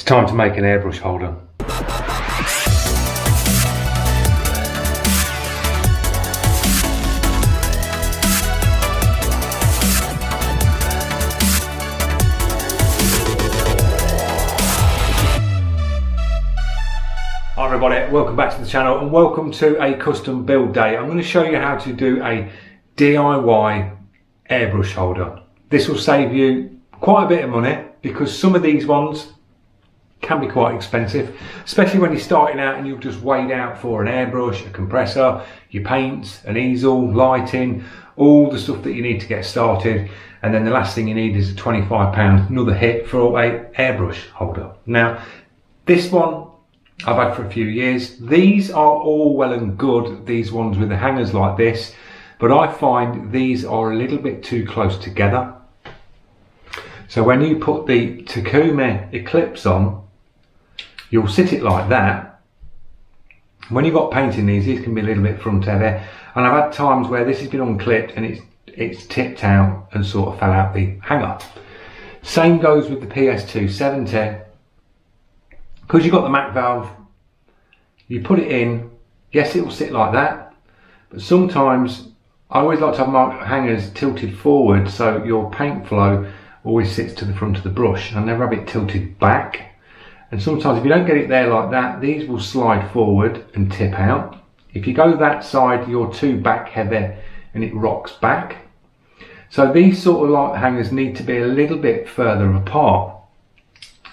It's time to make an airbrush holder. Hi everybody, welcome back to the channel and welcome to a custom build day. I'm going to show you how to do a DIY airbrush holder. This will save you quite a bit of money because some of these ones can be quite expensive, especially when you're starting out and you've just weighed out for an airbrush, a compressor, your paints, an easel, lighting, all the stuff that you need to get started. And then the last thing you need is a 25 pound, another hit for a airbrush holder. Now, this one I've had for a few years. These are all well and good, these ones with the hangers like this, but I find these are a little bit too close together. So when you put the Takumi Eclipse on, you'll sit it like that. When you've got painting these, these can be a little bit front heavy. And I've had times where this has been unclipped and it's, it's tipped out and sort of fell out the hanger. Same goes with the PS270. Because you've got the Mac valve, you put it in, yes it will sit like that, but sometimes I always like to have my hangers tilted forward so your paint flow always sits to the front of the brush. I never have it tilted back and sometimes if you don't get it there like that, these will slide forward and tip out. If you go that side, you're too back heavy and it rocks back. So these sort of light hangers need to be a little bit further apart.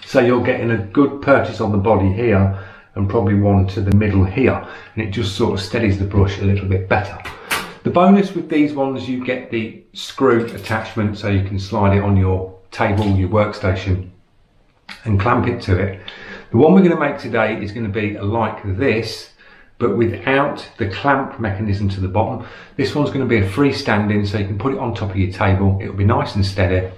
So you're getting a good purchase on the body here and probably one to the middle here. And it just sort of steadies the brush a little bit better. The bonus with these ones, you get the screw attachment so you can slide it on your table, your workstation and clamp it to it. The one we're going to make today is going to be like this, but without the clamp mechanism to the bottom. This one's going to be a freestanding, so you can put it on top of your table. It'll be nice and steady,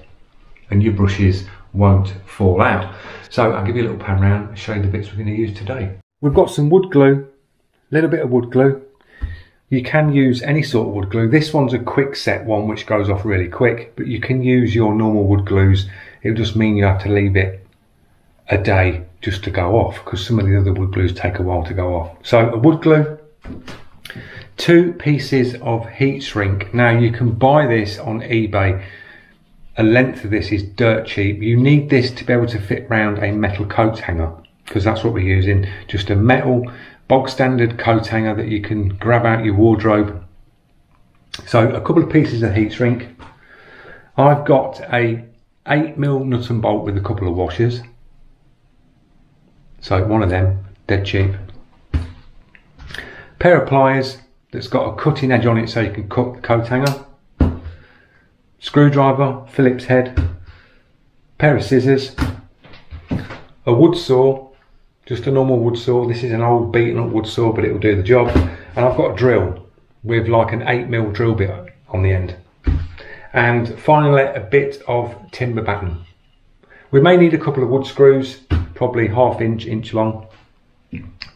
and your brushes won't fall out. So I'll give you a little pan round show you the bits we're going to use today. We've got some wood glue, a little bit of wood glue. You can use any sort of wood glue. This one's a quick set one which goes off really quick, but you can use your normal wood glues. It'll just mean you have to leave it a day just to go off because some of the other wood glues take a while to go off. So a wood glue, two pieces of heat shrink. Now you can buy this on eBay. A length of this is dirt cheap. You need this to be able to fit around a metal coat hanger because that's what we're using. Just a metal bog standard coat hanger that you can grab out your wardrobe. So a couple of pieces of heat shrink. I've got a 8mm nut and bolt with a couple of washers. So one of them, dead cheap. Pair of pliers that's got a cutting edge on it so you can cut the coat hanger. Screwdriver, Phillips head. Pair of scissors. A wood saw, just a normal wood saw. This is an old beaten up wood saw but it will do the job. And I've got a drill with like an 8mm drill bit on the end. And finally a bit of timber batten. We may need a couple of wood screws probably half inch, inch long.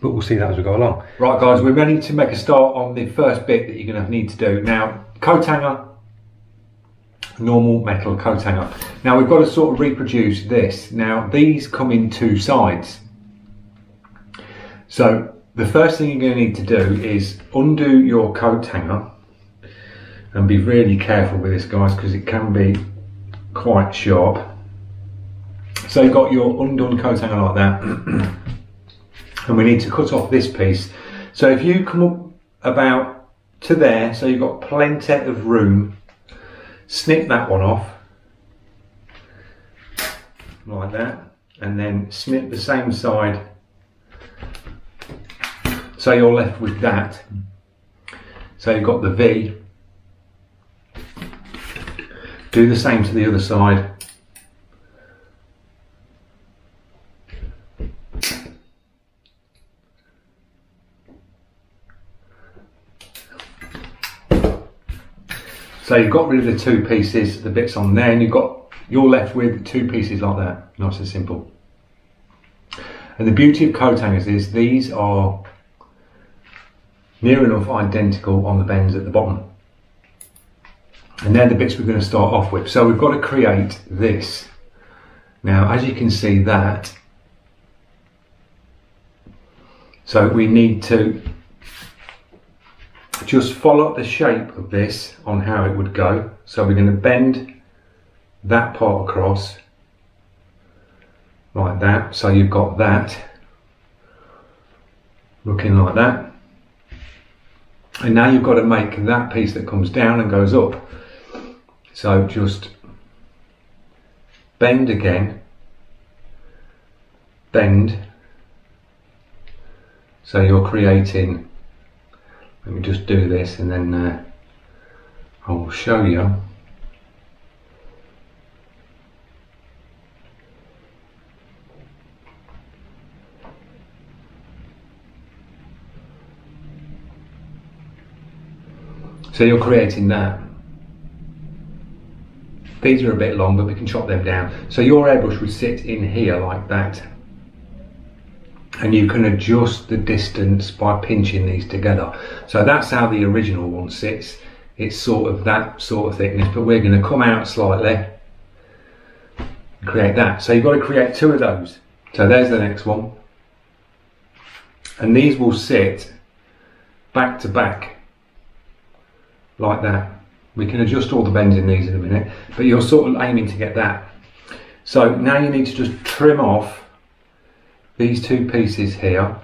But we'll see that as we go along. Right guys, we're ready to make a start on the first bit that you're going to need to do. Now, coat hanger, normal metal coat hanger. Now we've got to sort of reproduce this. Now these come in two sides. So the first thing you're going to need to do is undo your coat hanger and be really careful with this guys because it can be quite sharp. So you've got your undone coat hanger like that. and we need to cut off this piece. So if you come up about to there, so you've got plenty of room, snip that one off, like that, and then snip the same side. So you're left with that. So you've got the V. Do the same to the other side. So you've got rid of the two pieces, the bits on there, and you've got you're left with two pieces like that. Nice and simple. And the beauty of coat hangers is these are near enough identical on the bends at the bottom. And they're the bits we're going to start off with. So we've got to create this. Now, as you can see that, So we need to just follow the shape of this on how it would go. So we're going to bend that part across like that. So you've got that looking like that. And now you've got to make that piece that comes down and goes up. So just bend again, bend. So you're creating, let me just do this and then uh, I will show you. So you're creating that. These are a bit long, but we can chop them down. So your airbrush would sit in here like that. And you can adjust the distance by pinching these together. So that's how the original one sits. It's sort of that sort of thickness, but we're going to come out slightly create that. So you've got to create two of those. So there's the next one. And these will sit back to back like that. We can adjust all the bends in these in a minute, but you're sort of aiming to get that. So now you need to just trim off these two pieces here.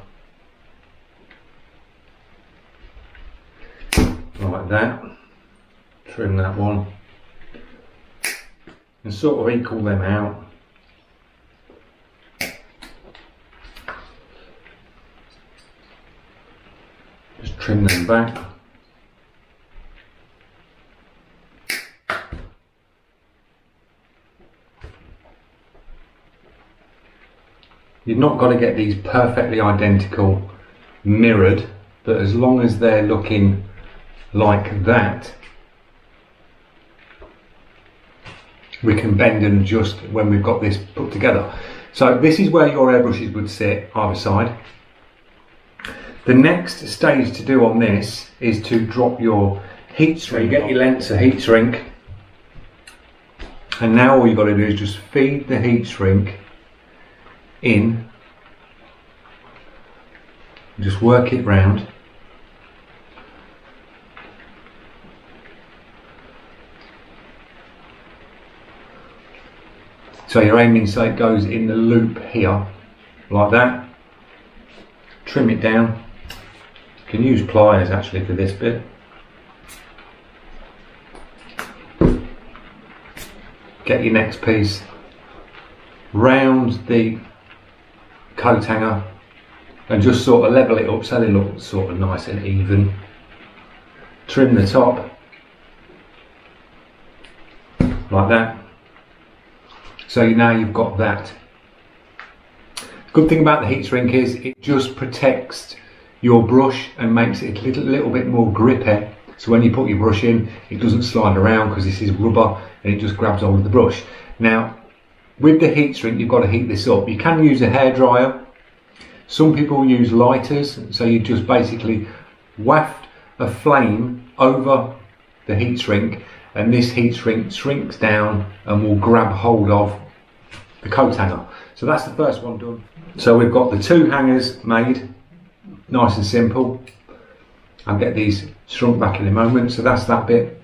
Like that. Trim that one. And sort of equal them out. Just trim them back. You've not got to get these perfectly identical mirrored, but as long as they're looking like that, we can bend and adjust when we've got this put together. So this is where your airbrushes would sit either side. The next stage to do on this is to drop your heat shrink. So you get your lens, of heat shrink and now all you've got to do is just feed the heat shrink in, just work it round. So you're aiming it goes in the loop here, like that. Trim it down. You can use pliers actually for this bit. Get your next piece round the coat hanger and just sort of level it up so they look sort of nice and even. Trim the top like that. So now you've got that. Good thing about the heat shrink is it just protects your brush and makes it a little, little bit more grippy. So when you put your brush in, it doesn't slide around because this is rubber and it just grabs hold of the brush. Now, with the heat shrink, you've got to heat this up. You can use a hairdryer. Some people use lighters, so you just basically waft a flame over the heat shrink and this heat shrink shrinks down and will grab hold of the coat hanger. So that's the first one done. So we've got the two hangers made, nice and simple. I'll get these shrunk back in a moment. So that's that bit,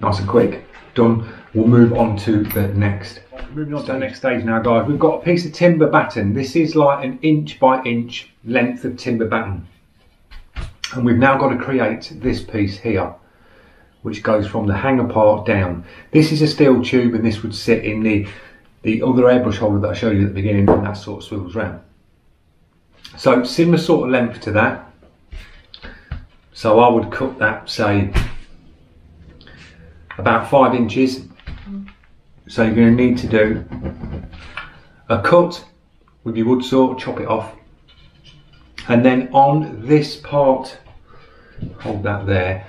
nice and quick, done. We'll move on to the next moving on to the next stage now, guys. We've got a piece of timber batten. This is like an inch by inch length of timber batten. And we've now got to create this piece here, which goes from the hanger part down. This is a steel tube and this would sit in the, the other airbrush holder that I showed you at the beginning and that sort of swivels round. So similar sort of length to that. So I would cut that, say, about five inches so you're going to need to do a cut with your wood saw, chop it off. And then on this part, hold that there,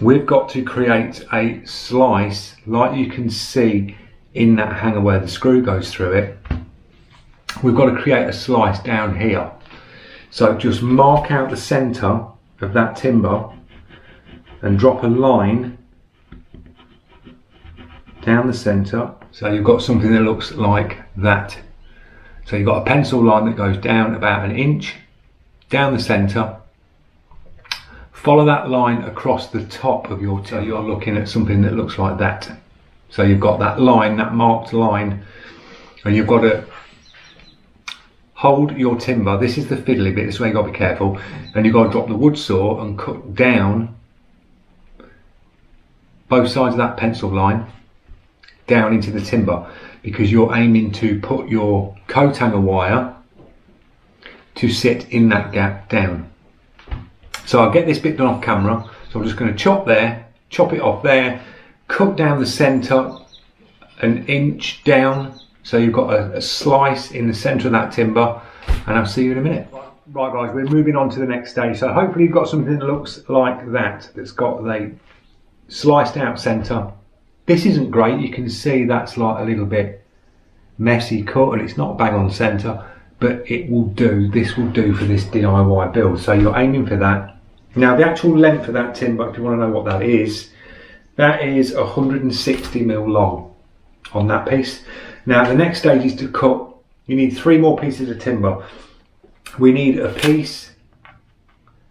we've got to create a slice like you can see in that hanger where the screw goes through it. We've got to create a slice down here. So just mark out the center of that timber and drop a line down the center. So you've got something that looks like that. So you've got a pencil line that goes down about an inch, down the centre. Follow that line across the top of your timber. You're looking at something that looks like that. So you've got that line, that marked line, and you've got to hold your timber. This is the fiddly bit, this is where you've got to be careful. And you've got to drop the wood saw and cut down both sides of that pencil line down into the timber because you're aiming to put your coat hanger wire to sit in that gap down. So I'll get this bit done off camera. So I'm just going to chop there, chop it off there, cut down the centre an inch down so you've got a, a slice in the centre of that timber and I'll see you in a minute. Right guys, we're moving on to the next stage. So hopefully you've got something that looks like that, that's got the sliced out centre. This isn't great, you can see that's like a little bit messy cut and it's not bang on centre, but it will do, this will do for this DIY build. So you're aiming for that. Now the actual length of that timber, if you want to know what that is, that is 160 mil long on that piece. Now the next stage is to cut, you need three more pieces of timber. We need a piece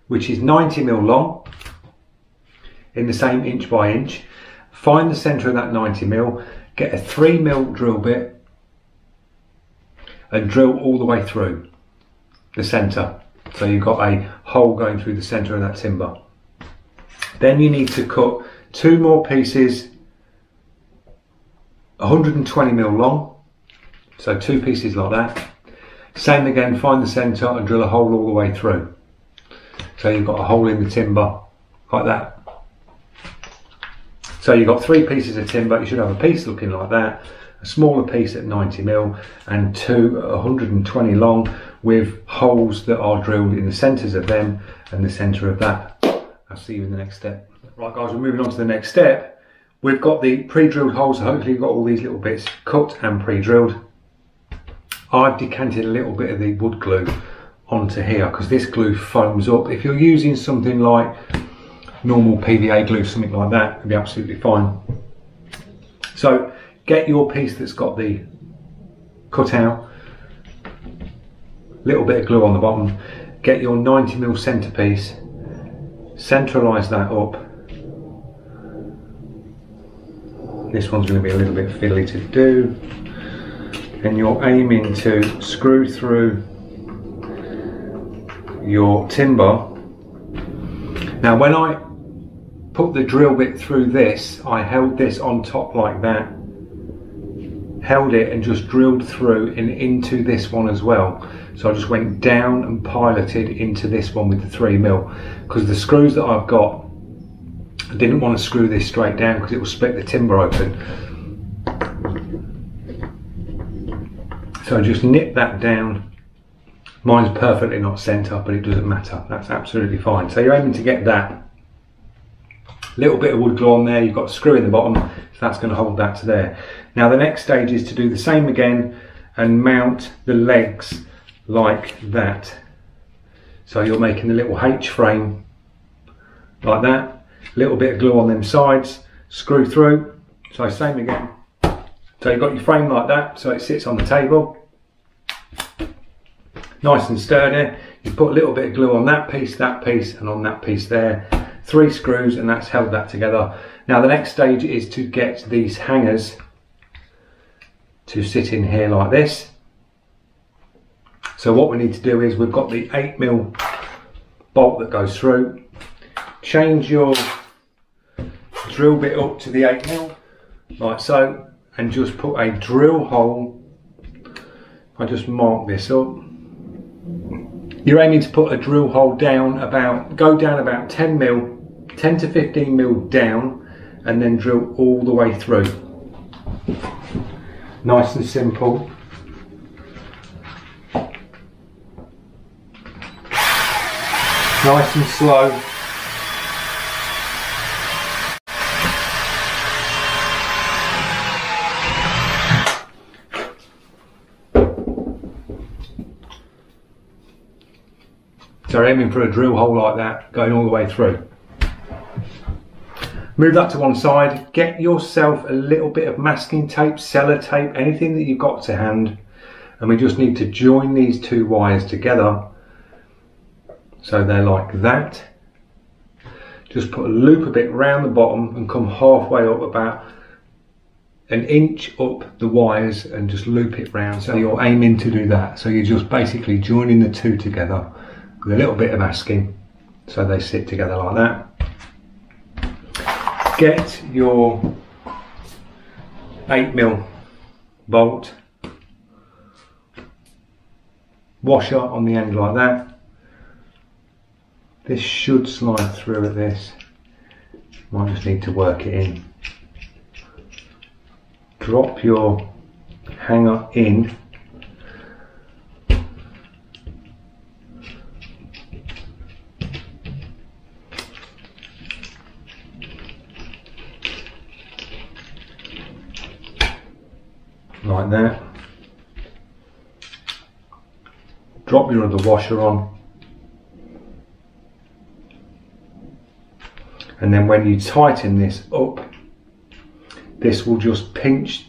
which is 90 mil long in the same inch by inch. Find the centre of that 90 mil, get a 3 mil drill bit and drill all the way through the centre. So you've got a hole going through the centre of that timber. Then you need to cut two more pieces 120 mil long. So two pieces like that. Same again, find the centre and drill a hole all the way through. So you've got a hole in the timber like that. So you've got three pieces of timber, you should have a piece looking like that, a smaller piece at 90 mil and two 120 long with holes that are drilled in the centres of them and the centre of that. I'll see you in the next step. Right guys, we're moving on to the next step. We've got the pre-drilled holes, hopefully you've got all these little bits cut and pre-drilled. I've decanted a little bit of the wood glue onto here because this glue foams up. If you're using something like normal PVA glue, something like that, it'd be absolutely fine. So get your piece that's got the cut out, little bit of glue on the bottom, get your 90mm centerpiece, centralise that up. This one's going to be a little bit fiddly to do. And you're aiming to screw through your timber. Now when I put the drill bit through this, I held this on top like that, held it and just drilled through and into this one as well. So I just went down and piloted into this one with the 3 mil because the screws that I've got, I didn't want to screw this straight down because it will split the timber open. So I just nip that down. Mine's perfectly not centre, but it doesn't matter. That's absolutely fine. So you're aiming to get that little bit of wood glue on there, you've got a screw in the bottom, so that's going to hold that to there. Now the next stage is to do the same again and mount the legs like that. So you're making the little H frame like that, little bit of glue on them sides, screw through, so same again. So you've got your frame like that, so it sits on the table. Nice and sturdy. You put a little bit of glue on that piece, that piece, and on that piece there three screws and that's held that together. Now the next stage is to get these hangers to sit in here like this. So what we need to do is we've got the 8mm bolt that goes through. Change your drill bit up to the 8mm like so and just put a drill hole. I just mark this up you're aiming to put a drill hole down about, go down about 10 mil 10 to 15 mil down and then drill all the way through. Nice and simple. Nice and slow. So aiming for a drill hole like that, going all the way through. Move that to one side, get yourself a little bit of masking tape, sellotape, anything that you've got to hand, and we just need to join these two wires together. So they're like that. Just put a loop a bit round the bottom and come halfway up about an inch up the wires and just loop it round. So you're aiming to do that. So you're just basically joining the two together with a little bit of masking. So they sit together like that get your 8 mil bolt washer on the end like that. This should slide through at this. Might just need to work it in. Drop your hanger in like that drop your other washer on and then when you tighten this up this will just pinch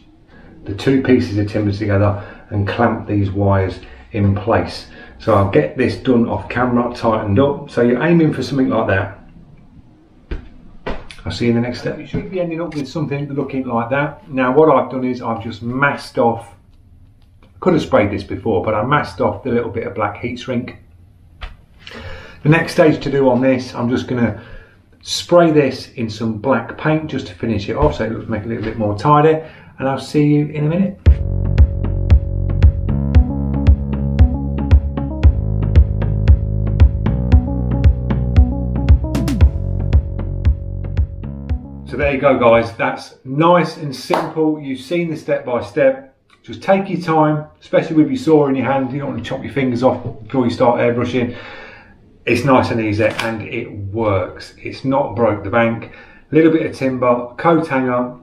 the two pieces of timber together and clamp these wires in place. So I'll get this done off camera, tightened up. So you're aiming for something like that. I'll see you in the next step. You should be ending up with something looking like that. Now what I've done is I've just masked off, could have sprayed this before, but I masked off the little bit of black heat shrink. The next stage to do on this, I'm just gonna spray this in some black paint just to finish it off so it looks make it a little bit more tidy and I'll see you in a minute. So there you go guys, that's nice and simple. You've seen the step by step. Just take your time, especially with your saw in your hand. You don't want to chop your fingers off before you start airbrushing it's nice and easy and it works. It's not broke the bank. A little bit of timber, coat hanger,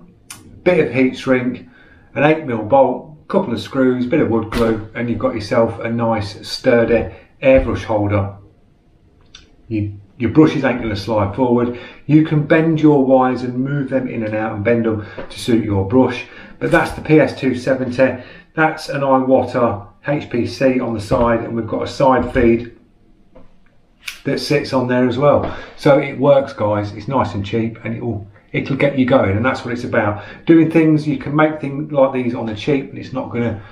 bit of heat shrink, an 8mm bolt, couple of screws, bit of wood glue, and you've got yourself a nice sturdy airbrush holder. You, your brushes ain't going to slide forward. You can bend your wires and move them in and out and bend them to suit your brush. But that's the PS270. That's an Iwata HPC on the side and we've got a side feed that sits on there as well. So it works guys, it's nice and cheap and it will it'll get you going and that's what it's about. Doing things, you can make things like these on the cheap and it's not going to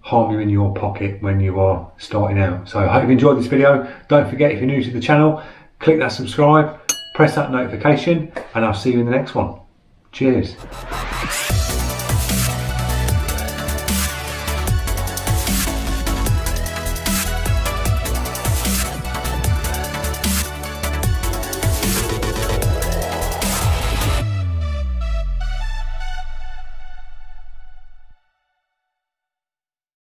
harm you in your pocket when you are starting out. So I hope you enjoyed this video. Don't forget if you're new to the channel, click that subscribe, press that notification and I'll see you in the next one. Cheers.